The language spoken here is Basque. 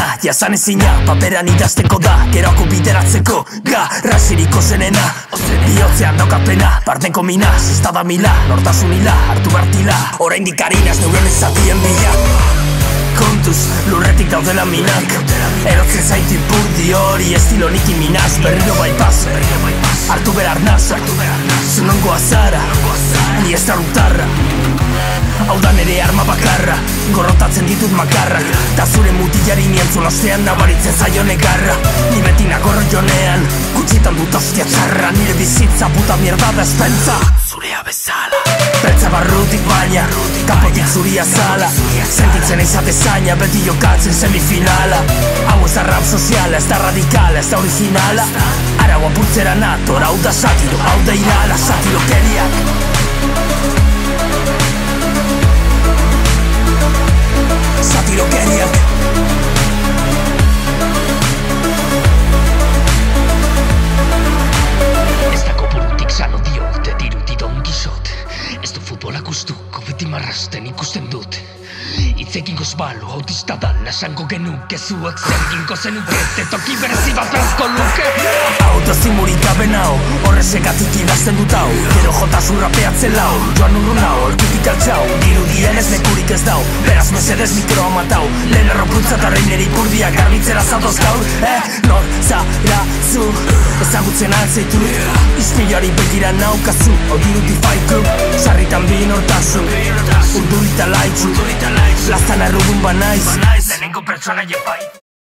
Datorrena, jazan ezina Paperan idazteko da, geroko bideratzeko Ga, rasiriko zenena Biotzean daukapena, partenko mina Ziztada mila, nortasun hila, hartu bartila Orain dikarinaz neuronen zatien bila. Kontuz, lurretik daudela minak Erotzen zaiti purdi hori estilo niki minaz Berriro bai paz, hartu behar naz Zunongo azara, ni ez da nere arma bakarra. Gorrotatzen ditut makarrak. Ta zure mutilari nientzun ostean Nabaritzen zaio negarra. Ni beti nagorro jonean Gutxitan dut ostia txarra. Nire bizitza puta mierda da espentza. Zurea bezala. Beltza barrutik baina Kapotik zuria zala Sentitzen izate zaina Beti jokatzen semifinala. Hau ez da rap soziala Ez da radikala Ez da originala. Arau apurtzera nator Hau da satiro Hau da irala. Satiro keriak Satirokeriak Ez dago burutik sano diote diruti don gizot Ez du futbolak ustuko beti marrasten ikusten dut. Itzekin gozbalo autista dala esango genuke Zuek zer ginko zenukete toki berezi bat berazko luke Autozimurik gabe nao Horrezegatik idazten dut hau. Gero jota zurrapeatzen lau. Joan urru nao, olkitik altxau. Diru direnez lekurik ez dau. Beraz mesedez mikroa matau. Lehen erropuntza eta reineri ipurdiak Garbitzera zatoz gaur. Eh, nor, zara, zu? Ezagutzen altzeitu Ispiloari begira naukazu. Fight club Sarritan bi nortasun Urdurita laitzu. Plazan errudun banaiz Lehenengo pertsona jepai